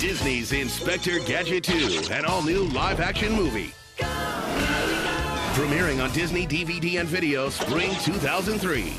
Disney's Inspector Gadget 2, an all-new live-action movie. Premiering on Disney DVD and video spring 2003.